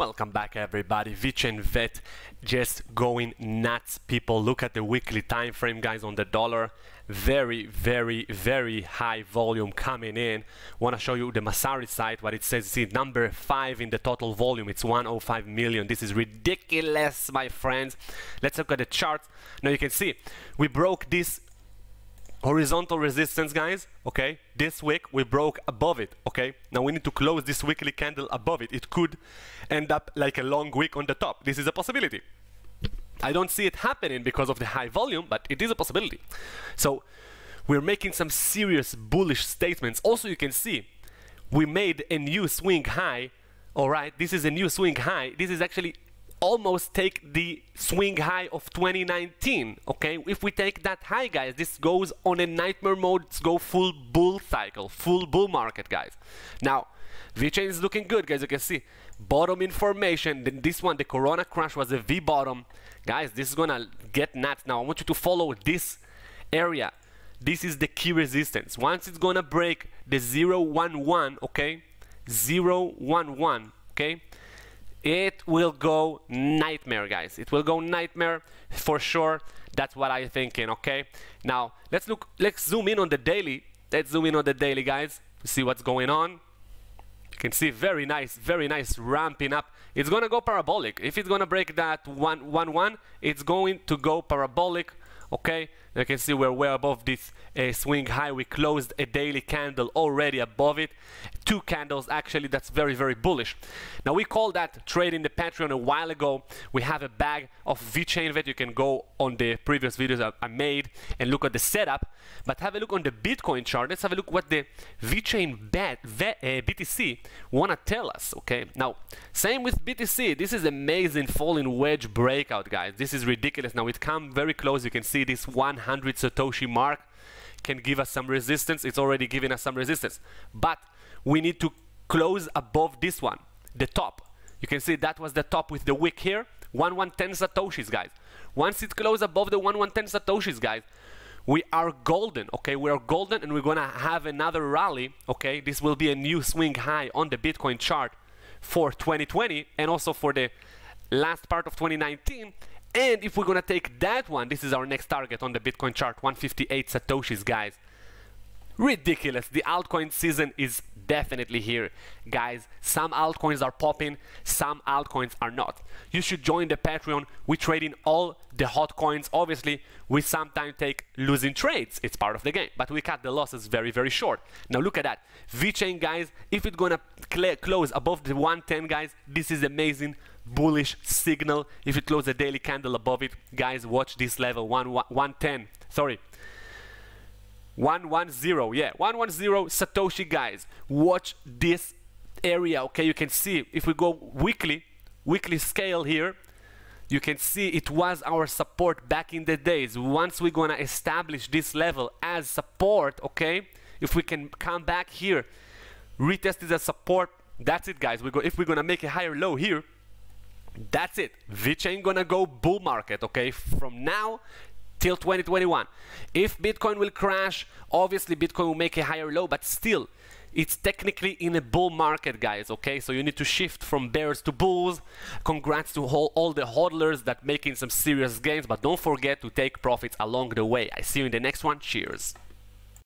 Welcome back everybody, VeChain Vet just going nuts people. Look at the weekly time frame guys on the dollar. Very, very, very high volume coming in. Want to show you the Messari site, what it says. See, number five in the total volume. It's 105 million. This is ridiculous, my friends. Let's look at the chart. Now you can see we broke this horizontal resistance guys okay? This week we broke above it okay? Now we need to close this weekly candle above it. It could end up like a long wick on the top. This is a possibility. I don't see it happening because of the high volume but it is a possibility. So we're making some serious bullish statements. Also you can see we made a new swing high. All right this is a new swing high. This is actually almost take the swing high of 2019 okay? If we take that high guys this goes on a nightmare mode. Let's go full bull cycle full bull market guys. Now VeChain is looking good guys. You can see bottom information. Then this one the corona crash was a V bottom. Guys this is gonna get nuts. Now I want you to follow this area. This is the key resistance. Once it's gonna break the 011 okay? 011 okay it will go nightmare guys. It will go nightmare for sure. That's what i'm thinking okay? Now let's look let's zoom in on the daily. Let's zoom in on the daily guys see what's going on. You can see very nice very nice ramping up. It's gonna go parabolic. If it's gonna break that one one one it's going to go parabolic okay you can see we're way above this uh, swing high. We closed a daily candle already above it. Two candles actually that's very very bullish. Now we call that trade in the patreon a while ago. We have a bag of VeChain that you can go on the previous videos I made and look at the setup. But have a look on the bitcoin chart. Let's have a look what the VeChain bet, uh, btc want to tell us okay? Now same with btc this is amazing falling wedge breakout guys. This is ridiculous. Now it come very close. You can see this 100 Satoshi mark can give us some resistance. It's already giving us some resistance. But we need to close above this one, the top. You can see that was the top with the wick here. 1110 Satoshis, guys. Once it closes above the 1110 Satoshis, guys, we are golden, okay? We are golden and we're gonna have another rally, okay? This will be a new swing high on the Bitcoin chart for 2020 and also for the last part of 2019 and if we're gonna take that one, this is our next target on the Bitcoin chart, 158 Satoshis, guys. Ridiculous. The altcoin season is definitely here. Guys, some altcoins are popping, some altcoins are not. You should join the Patreon. We trade in all the hot coins. Obviously, we sometimes take losing trades. It's part of the game, but we cut the losses very, very short. Now look at that. VeChain, guys, if it's gonna close above the 110, guys, this is amazing bullish signal. If it close the daily candle above it guys watch this level. 1 110 sorry. 110 yeah 110 satoshi guys. Watch this area okay? You can see if we go weekly weekly scale here you can see it was our support back in the days. Once we're gonna establish this level as support okay? If we can come back here retest it as support that's it guys. We go if we're gonna make a higher low here that's it. VeChain gonna go bull market, okay? From now till 2021. If Bitcoin will crash, obviously Bitcoin will make a higher low, but still, it's technically in a bull market, guys, okay? So you need to shift from bears to bulls. Congrats to all, all the hodlers that making some serious gains, but don't forget to take profits along the way. I see you in the next one. Cheers.